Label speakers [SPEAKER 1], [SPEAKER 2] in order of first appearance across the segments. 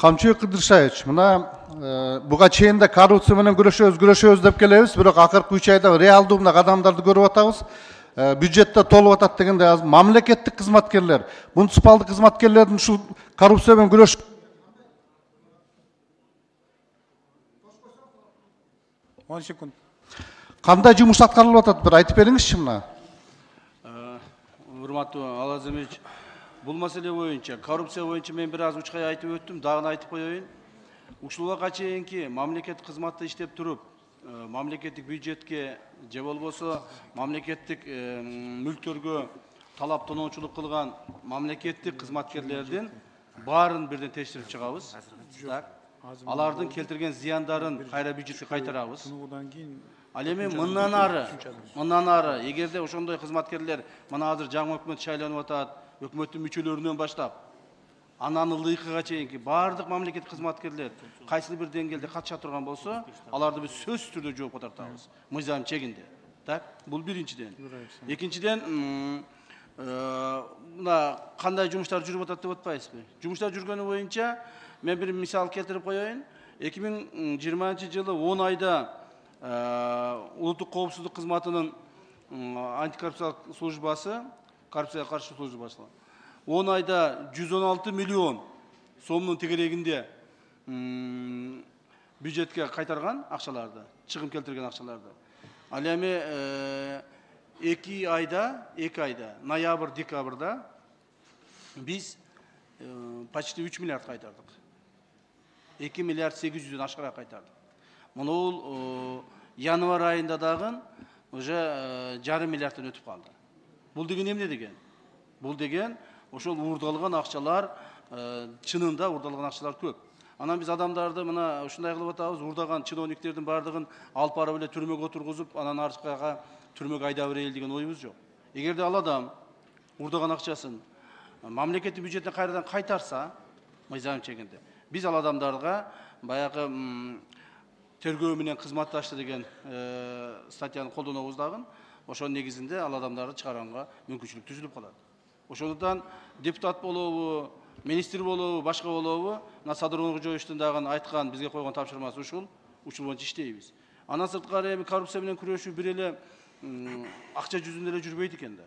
[SPEAKER 1] камчыбек кыдыршаевич мына э, буга чейин да коррупция менен күрөшөбүз күрөшөбүз деп келебиз. Бирок акыркы үч айда реалдуу мына кадамдарды көрүп атабыз. Э, бюджетте толуп атат дегенде азыр мамлекеттик кызматкерлер муниципалдык кызматкерлердин ушул коррупция менен күрөш
[SPEAKER 2] он секунд
[SPEAKER 1] кандай жумуш аткарылып атат? Бир айтып бериңизчи мына.
[SPEAKER 3] Урматтуу алазимович бул маселе боюнча коррупция боюнча мен бир аз учкай айтып өттүм дагы айтып коеюн ушул убакка чейинки мамлекеттик кызматта иштеп туруп мамлекеттик бюджетке же болбосо мамлекеттик мүлктөргө талап тоноочулук кылган мамлекеттик кызматкерлердин баарын бирден текшерип чыгабыз так. Алардын келтирген зыяндарын кайра бюджетке кайтарабыз ал эми мындан ары мындан ары эгерде ошондой кызматкерлер мына азыр жаңы өкмөт шайланып атат өкмөттүн мүчөлөрүнөн баштап анан ылдыйкыга чейинки баардык мамлекеттик кызматкерлер кайсыл бир деңгээлде катыша турган болсо аларды биз сөзсүз түрдө жоопко тартабыз мыйзам чегинде так бул биринчиден экинчиден э, мына кандай жумуштар жүрүп атат деп атпайсызбы жумуштар жүргөнү боюнча мен бир мисал келтирип коеюн эки миң жыйырманчы жылы он айда э, улуттук коопсуздук кызматынын антикоррупциялык службасы коррупцияга каршы службасы он айда жүз он алты миллион сомдун тегерегинде м, бюджетке кайтарган акчаларды чыгым келтирген акчаларды ал эми э, эки айда эки айда ноябрь декабрда биз э, почти үч миллиард кайтардык эки миллиард сегиз жүздөн ашкараак кайтардык бул э, январь айында дагы уже э, жарым миллиардтан өтүп калды бул деген эмне деген бул деген ошол уурдалган акчалар чынында уурдалган акчалар көп анан биз адамдарды мына ушундай кылып атабыз уурдаган чиновниктердин баардыгын алып барып эле түрмөгө отургузуп анан аркага түрмөгө айдап берели деген оюбуз жок эгерде ал адам уурдаган акчасын мамлекеттик бюджеттен кайрадан кайтарса мыйзам чегинде биз ал адамдарга баягы тергөө менен кызматташты деген статьяны колдонобуз дагы ошонун негизинде ал адамдарды чыгарганга мүмкүнчүлүк түзүлүп калат ошондуктан депутат болобу министр болобу башка болобу мына садыр нуркожоевичтин дагы айткан бизге койгон тапшырмасы ушул ушул боюнча иштейбиз андан сырткары эми коррупция менен күрөшүү бир эле акча жүзүндө эле жүрбөйт экен да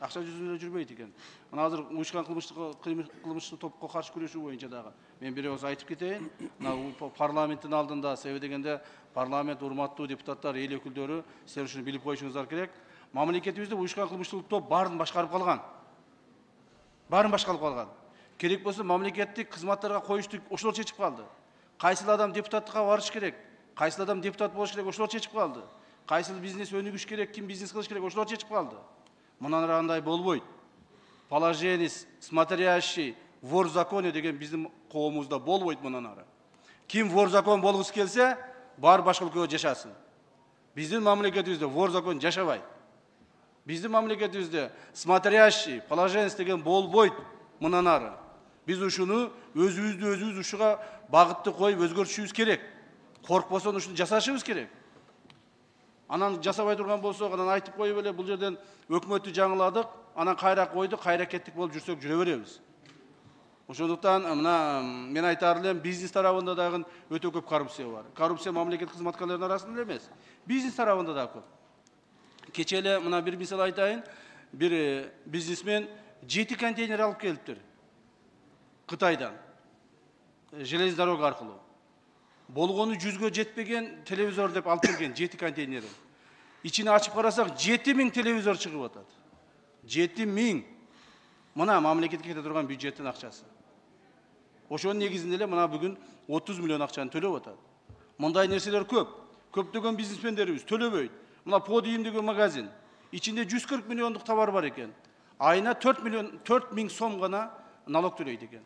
[SPEAKER 3] акча жүзүндө эле жүрбөйт экен мына уюшкан кылмыштык кылмыштуу топко каршы күрөшүү боюнча дагы мен бир ооз айтып кетейин мына парламенттин алдында себеби дегенде парламент урматтуу депутаттар эл өкүлдөрү силер ушуну билип коюшуңуздар керек. Мамлекетибизде уюшкан кылмыштуулук топ баарын башкарып калган баарын башкарып калган керек болсо мамлекеттик кызматтарга коюшту ошолор чечип калды кайсыл адам депутаттыкка барыш керек. Кайсыл адам депутат болуш керек ошолор чечип калды кайсыл бизнес өнүгүш керек ким бизнес кылыш керек ошолор чечип калды мындан ары андай болбойт. Положенец смотрящий вор в законе деген биздин коомубузда болбойт мындан ары. Ким вор закон болгусу келсе баары башка өлкөгө жашасын. Биздин мамлекетибизде вор закон жашабайт биздин мамлекетибизде смотрящий положенец деген болбойт мындан ары. Биз ушуну өзүбүздү өзүбүз ушуга багытты коюп өзгөртүшүбүз керек. Коркпостон ушуну жасашыбыз керек. Анан жасабай турган болсок анан айтып коюп эле бул жерден өкмөттү жаңыладык анан кайра койдук кайра кеттик болуп жүрсөк жүрө беребиз ошондуктан мына мен айтаар элем бизнес тарабында дагы өтө көп коррупция бар. Коррупция мамлекеттик кызматкерлердин арасында эле эмес бизнес тарабында да көп. Кечээ эле мына бир мисал айтайын. Бир э, бизнесмен жети контейнер алып келиптир кытайдан э, железный дорога аркылуу. Болгону жүзгө жетпеген телевизор деп алып келген жети контейнерин ичин ачып карасак жети миң телевизор чыгып атат жети миң. Мына мамлекетке кете турган бюджеттин акчасы ошонун негизинде эле мына бүгүн отуз миллион акчаны төлөп атат мындай нерселер көп. Көптөгөн бизнесмендерибиз төлөбөйт. Мына подиум деген магазин. Ичинде жүз кырк миллиондук товар бар экен. Айына төрт миллион төрт миң сом гана налог төлөйт экен.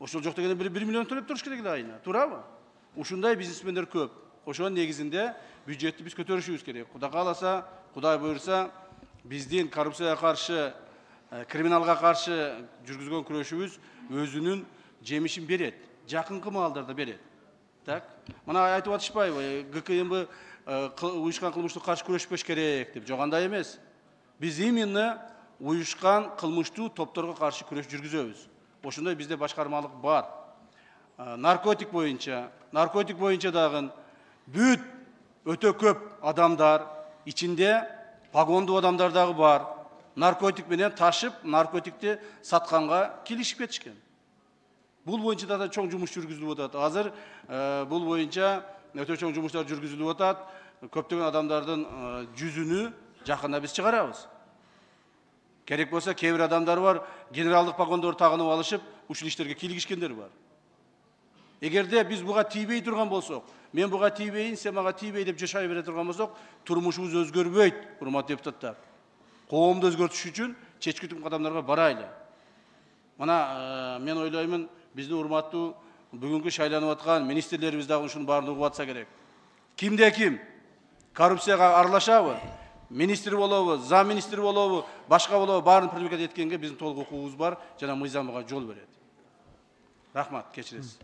[SPEAKER 3] Ошол жок дегенде бир миллион төлөп туруш керек эле айына. Туурабы? Ушундай бизнесмендер көп. Ошонун негизинде бюджетти биз көтөрүшүбүз керек. Кудай кааласа кудай буюрса биздин коррупцияга каршы э, криминалга каршы жүргүзгөн күрөшүбүз өзүнүн жемишин берет жакынкы маалдарда берет. Так? Мына айтып атышпайбы гкмб э, уюшкан кылмыштыкка каршы күрөшпөш керек деп. Жок андай эмес. Биз именно уюшкан кылмыштуу топторго каршы күрөш жүргүзөбүз. Ошондой бизде башкармалык бар. Наркотик боюнча наркотик боюнча дагы бүт өтө көп адамдар ичинде погондуу адамдар дагы бар. Наркотик менен ташып наркотикти сатканга кийлишип кетишкен. Бул боюнча да чоң жумуш жүргүзүлүп атат. Азыр э, бул боюнча өтө чоң жумуштар жүргүзүлүп атат. Көптөгөн адамдардын э, жүзүнү жакында биз чыгарабыз. Керек болсо кээ бир адамдар бар генералдык погондорду тагынып алышып ушул иштерге кийлигишкендер бар. Эгерде биз буга тийбей турган болсок мен буга тийбейин сен мага тийбей деп жашай бере турган болсок турмушубуз өзгөрбөйт урматтуу депутаттар. Коомду өзгөртүш үчүн чечкитүү кадамдарга барайлы мына э, мен ойлоймун биздин урматтуу бүгүнкү шайланып аткан министрлерибиз дагы ушунун баарын угуп атса керек. Кимде ким коррупцияга аралашабы министр болобу зам министр болобу башка болобу баарын привлекать эткенге биздин толук укугубуз бар жана мыйзам буга жол берет рахмат кечиресиз